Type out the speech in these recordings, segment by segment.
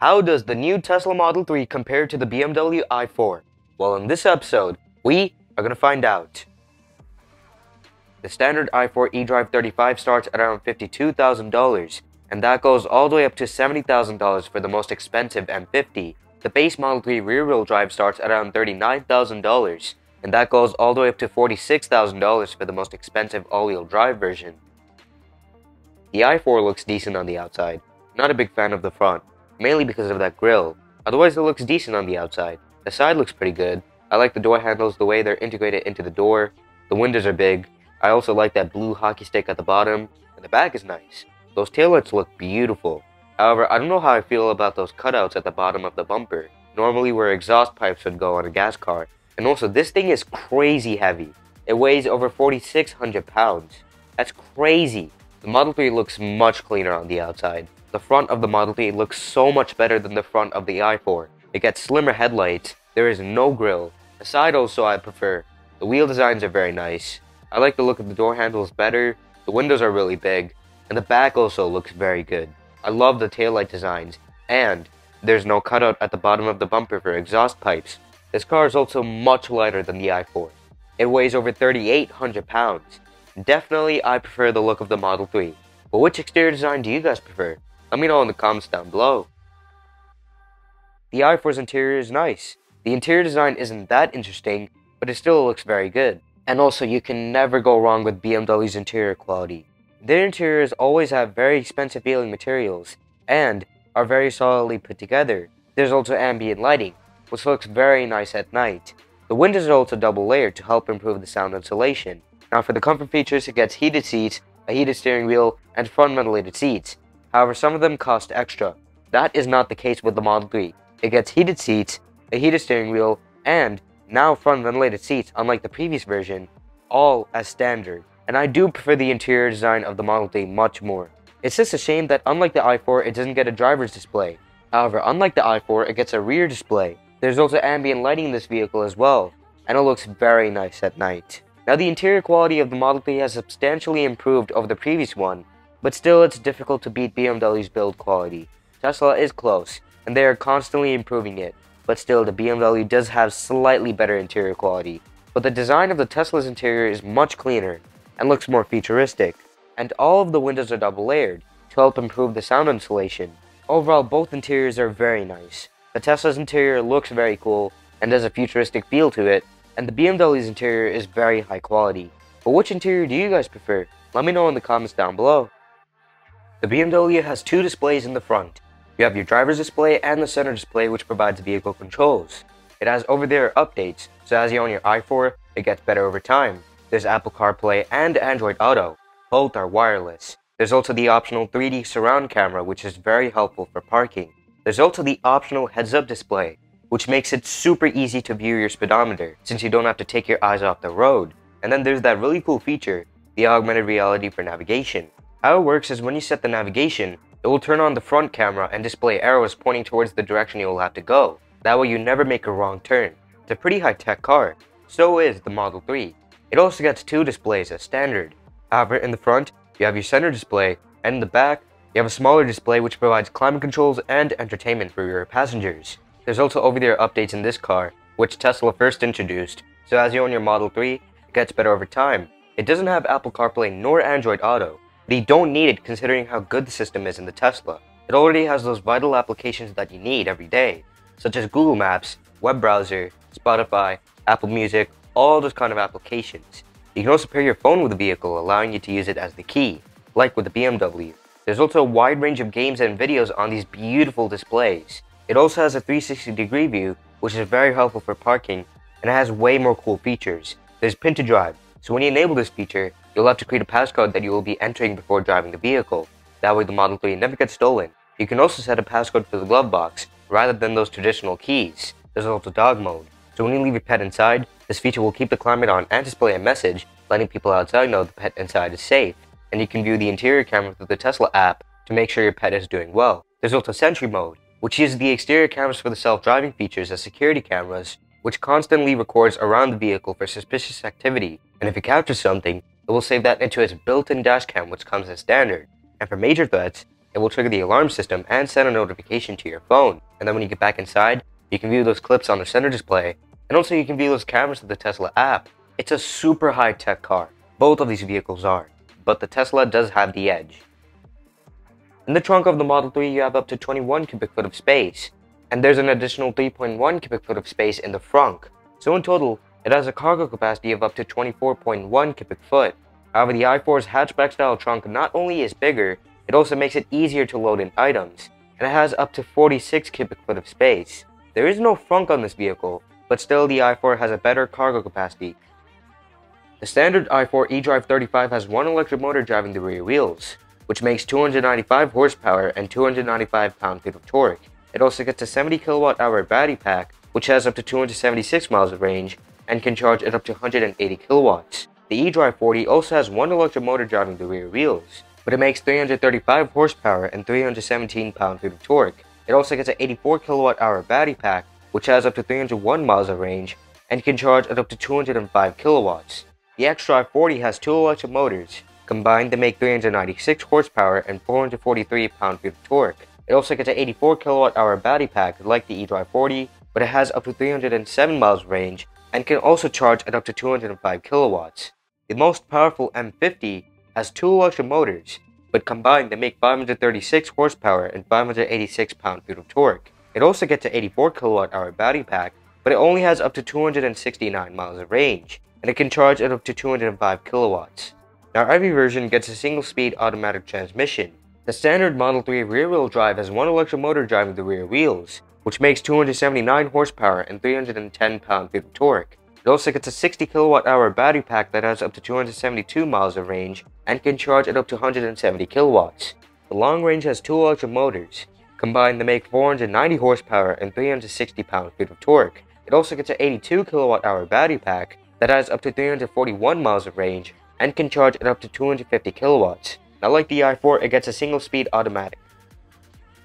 How does the new Tesla Model 3 compare to the BMW i4? Well, in this episode, we are going to find out. The standard i4 eDrive 35 starts at around $52,000, and that goes all the way up to $70,000 for the most expensive M50. The base Model 3 rear-wheel drive starts at around $39,000, and that goes all the way up to $46,000 for the most expensive all-wheel drive version. The i4 looks decent on the outside, not a big fan of the front, mainly because of that grille. otherwise it looks decent on the outside. The side looks pretty good, I like the door handles the way they're integrated into the door, the windows are big, I also like that blue hockey stick at the bottom, and the back is nice. Those taillights look beautiful. However, I don't know how I feel about those cutouts at the bottom of the bumper, normally where exhaust pipes would go on a gas car. And also, this thing is crazy heavy. It weighs over 4,600 pounds. That's crazy. The Model 3 looks much cleaner on the outside. The front of the Model 3 looks so much better than the front of the i4. It gets slimmer headlights, there is no grille. The side also I prefer. The wheel designs are very nice. I like the look of the door handles better, the windows are really big, and the back also looks very good. I love the taillight designs, and there's no cutout at the bottom of the bumper for exhaust pipes. This car is also much lighter than the i4. It weighs over 3,800 pounds. Definitely, I prefer the look of the Model 3. But which exterior design do you guys prefer? Let me know in the comments down below. The i4's interior is nice. The interior design isn't that interesting, but it still looks very good. And also, you can never go wrong with BMW's interior quality. Their interiors always have very expensive feeling materials, and are very solidly put together. There's also ambient lighting, which looks very nice at night. The windows are also double layered to help improve the sound insulation. Now for the comfort features, it gets heated seats, a heated steering wheel, and front ventilated seats. However, some of them cost extra. That is not the case with the Model 3. It gets heated seats, a heated steering wheel, and now front ventilated seats unlike the previous version, all as standard. And I do prefer the interior design of the Model 3 much more. It's just a shame that unlike the i4, it doesn't get a driver's display. However, unlike the i4, it gets a rear display. There's also ambient lighting in this vehicle as well, and it looks very nice at night. Now the interior quality of the Model 3 has substantially improved over the previous one, but still it's difficult to beat BMW's build quality. Tesla is close, and they are constantly improving it, but still the BMW does have slightly better interior quality. But the design of the Tesla's interior is much cleaner, and looks more futuristic, and all of the windows are double layered to help improve the sound insulation. Overall, both interiors are very nice. The Tesla's interior looks very cool and has a futuristic feel to it, and the BMW's interior is very high quality. But which interior do you guys prefer? Let me know in the comments down below. The BMW has two displays in the front. You have your driver's display and the center display which provides vehicle controls. It has over-the-air updates, so as you own your i4, it gets better over time. There's Apple CarPlay and Android Auto. Both are wireless. There's also the optional 3D surround camera which is very helpful for parking. There's also the optional heads-up display, which makes it super easy to view your speedometer since you don't have to take your eyes off the road. And then there's that really cool feature, the augmented reality for navigation. How it works is when you set the navigation, it will turn on the front camera and display arrows pointing towards the direction you will have to go. That way you never make a wrong turn. It's a pretty high-tech car. So is the Model 3. It also gets two displays as standard. However, in the front, you have your center display, and in the back, you have a smaller display which provides climate controls and entertainment for your passengers. There's also over-the-air updates in this car, which Tesla first introduced, so as you own your Model 3, it gets better over time. It doesn't have Apple CarPlay nor Android Auto, but you don't need it considering how good the system is in the Tesla. It already has those vital applications that you need every day, such as Google Maps, web browser, Spotify, Apple Music, all those kind of applications. You can also pair your phone with the vehicle, allowing you to use it as the key, like with the BMW. There's also a wide range of games and videos on these beautiful displays. It also has a 360 degree view, which is very helpful for parking, and it has way more cool features. There's pin to drive, so when you enable this feature, you'll have to create a passcode that you will be entering before driving the vehicle. That way the Model 3 never gets stolen. You can also set a passcode for the glove box, rather than those traditional keys. There's also dog mode, so when you leave your pet inside, this feature will keep the climate on and display a message, letting people outside know the pet inside is safe. And you can view the interior camera through the Tesla app to make sure your pet is doing well. There's also Sentry mode, which uses the exterior cameras for the self-driving features as security cameras, which constantly records around the vehicle for suspicious activity. And if it captures something, it will save that into its built-in dashcam which comes as standard. And for major threats, it will trigger the alarm system and send a notification to your phone. And then when you get back inside, you can view those clips on the center display, and also you can view those cameras of the Tesla app. It's a super high-tech car. Both of these vehicles are, but the Tesla does have the edge. In the trunk of the Model 3, you have up to 21 cubic foot of space, and there's an additional 3.1 cubic foot of space in the frunk. So in total, it has a cargo capacity of up to 24.1 cubic foot. However, the i4's hatchback style trunk not only is bigger, it also makes it easier to load in items, and it has up to 46 cubic foot of space. There is no frunk on this vehicle, but still the i4 has a better cargo capacity. The standard i4 eDrive 35 has one electric motor driving the rear wheels, which makes 295 horsepower and 295 pound-feet of torque. It also gets a 70 kilowatt hour battery pack, which has up to 276 miles of range and can charge at up to 180 kilowatts. The eDrive 40 also has one electric motor driving the rear wheels, but it makes 335 horsepower and 317 pound-feet of torque. It also gets an 84 kilowatt hour battery pack, which has up to 301 miles of range and can charge at up to 205 kilowatts. The xDrive 40 has two electric motors, combined to make 396 horsepower and 443 pound-feet of torque. It also gets an 84 kilowatt hour battery pack like the eDrive 40, but it has up to 307 miles of range and can also charge at up to 205 kilowatts. The most powerful M50 has two electric motors, but combined they make 536 horsepower and 586 pound-feet of torque. It also gets an 84 kilowatt hour battery pack, but it only has up to 269 miles of range, and it can charge at up to 205 kilowatts. Now every version gets a single-speed automatic transmission. The standard Model 3 rear-wheel drive has one electric motor driving the rear wheels, which makes 279 horsepower and 310 pound-feet of torque. It also gets a 60 kilowatt hour battery pack that has up to 272 miles of range and can charge at up to 170 kilowatts. The long range has two electric motors, combined to make 490 horsepower and 360 pound-feet of torque. It also gets an 82 kilowatt hour battery pack that has up to 341 miles of range and can charge at up to 250 kilowatts. Now like the i4, it gets a single speed automatic.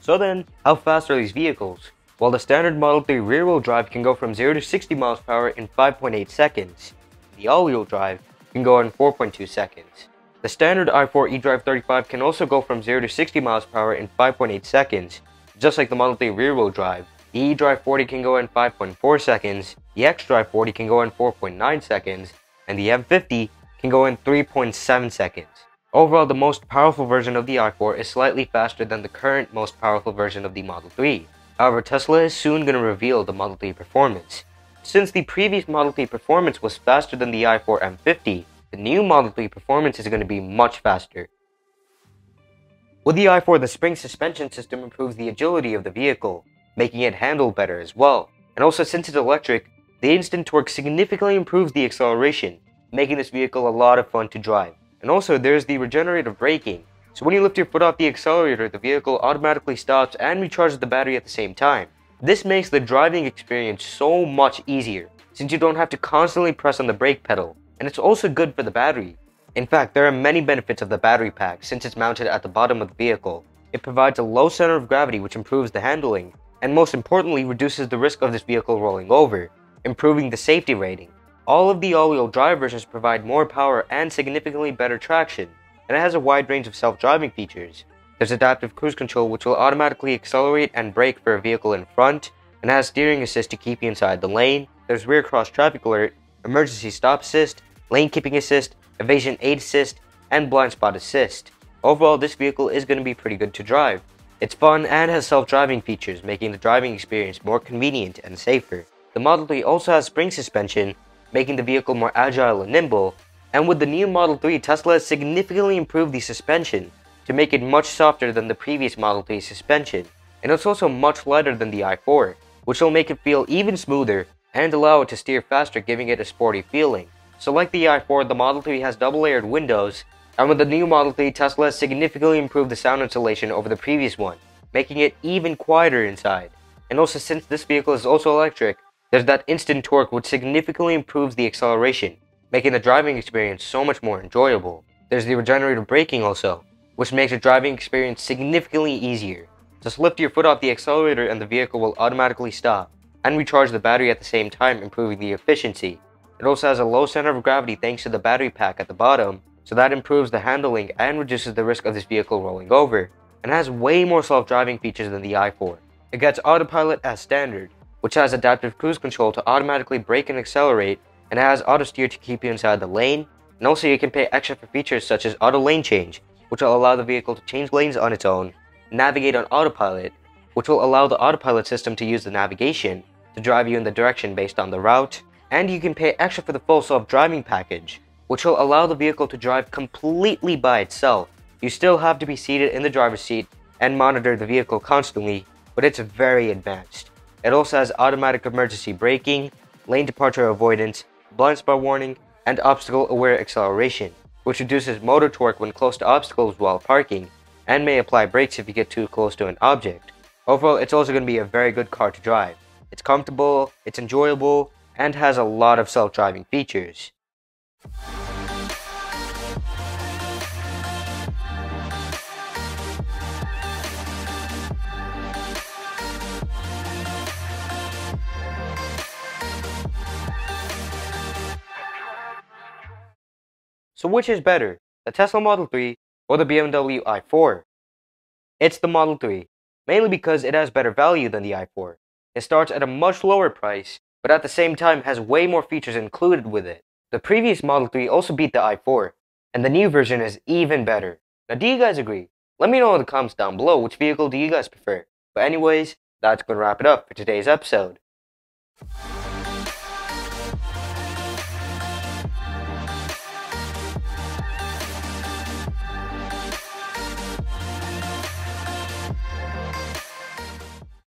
So then, how fast are these vehicles? While the standard Model 3 rear-wheel drive can go from 0 to 60 miles per hour in 5.8 seconds. The all-wheel drive can go in 4.2 seconds. The standard i4 eDrive 35 can also go from 0 to 60 miles per hour in 5.8 seconds, just like the Model 3 rear-wheel drive. The eDrive 40 can go in 5.4 seconds, the xDrive 40 can go in 4.9 seconds, and the M50 can go in 3.7 seconds. Overall, the most powerful version of the i4 is slightly faster than the current most powerful version of the Model 3. However, Tesla is soon going to reveal the Model 3 performance. Since the previous Model 3 performance was faster than the i4 M50, the new Model 3 performance is going to be much faster. With the i4, the spring suspension system improves the agility of the vehicle, making it handle better as well. And also, since it's electric, the instant torque significantly improves the acceleration, making this vehicle a lot of fun to drive. And also, there's the regenerative braking, so when you lift your foot off the accelerator, the vehicle automatically stops and recharges the battery at the same time. This makes the driving experience so much easier, since you don't have to constantly press on the brake pedal, and it's also good for the battery. In fact, there are many benefits of the battery pack since it's mounted at the bottom of the vehicle. It provides a low center of gravity which improves the handling, and most importantly reduces the risk of this vehicle rolling over, improving the safety rating. All of the all-wheel drive versions provide more power and significantly better traction, and it has a wide range of self-driving features. There's adaptive cruise control which will automatically accelerate and brake for a vehicle in front, and has steering assist to keep you inside the lane. There's rear cross traffic alert, emergency stop assist, lane keeping assist, evasion aid assist, and blind spot assist. Overall, this vehicle is going to be pretty good to drive. It's fun and has self-driving features, making the driving experience more convenient and safer. The Model 3 also has spring suspension, making the vehicle more agile and nimble, and with the new Model 3, Tesla has significantly improved the suspension to make it much softer than the previous Model 3 suspension, and it's also much lighter than the i4, which will make it feel even smoother and allow it to steer faster giving it a sporty feeling. So like the i4, the Model 3 has double layered windows, and with the new Model 3, Tesla has significantly improved the sound insulation over the previous one, making it even quieter inside. And also since this vehicle is also electric, there's that instant torque which significantly improves the acceleration, making the driving experience so much more enjoyable. There's the regenerative braking also, which makes the driving experience significantly easier. Just lift your foot off the accelerator and the vehicle will automatically stop, and recharge the battery at the same time improving the efficiency. It also has a low center of gravity thanks to the battery pack at the bottom, so that improves the handling and reduces the risk of this vehicle rolling over. and has way more self-driving features than the i4. It gets autopilot as standard, which has adaptive cruise control to automatically brake and accelerate, and has auto steer to keep you inside the lane, and also you can pay extra for features such as auto lane change, which will allow the vehicle to change lanes on its own, navigate on autopilot, which will allow the autopilot system to use the navigation to drive you in the direction based on the route, and you can pay extra for the full self-driving package, which will allow the vehicle to drive completely by itself. You still have to be seated in the driver's seat and monitor the vehicle constantly, but it's very advanced. It also has automatic emergency braking, lane departure avoidance, blind spot warning, and obstacle-aware acceleration, which reduces motor torque when close to obstacles while parking, and may apply brakes if you get too close to an object. Overall, it's also going to be a very good car to drive. It's comfortable, it's enjoyable, and has a lot of self-driving features. So which is better, the Tesla Model 3 or the BMW i4? It's the Model 3, mainly because it has better value than the i4. It starts at a much lower price, but at the same time has way more features included with it. The previous Model 3 also beat the i4, and the new version is even better. Now do you guys agree? Let me know in the comments down below which vehicle do you guys prefer. But anyways, that's gonna wrap it up for today's episode.